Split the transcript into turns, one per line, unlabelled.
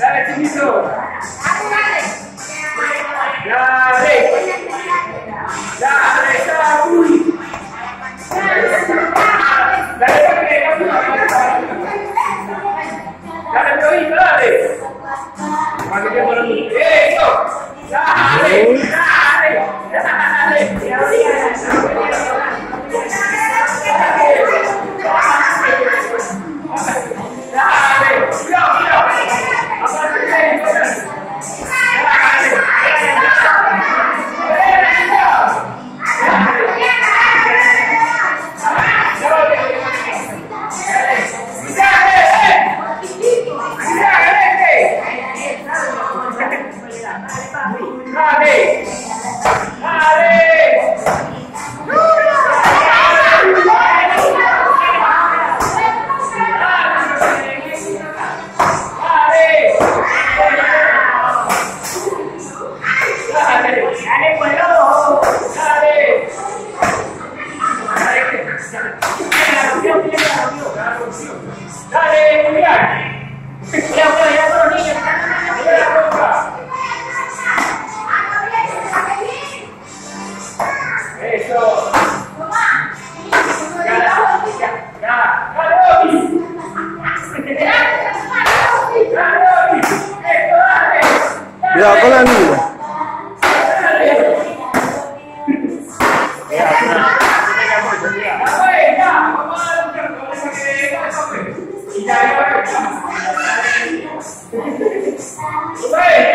Dale, chiquito. Dale, dale. Dale. David, dale. Para que te ¡Eso! ¡Dale! ¡Dale! ¡Dale! Cuidado con la niña. Hey!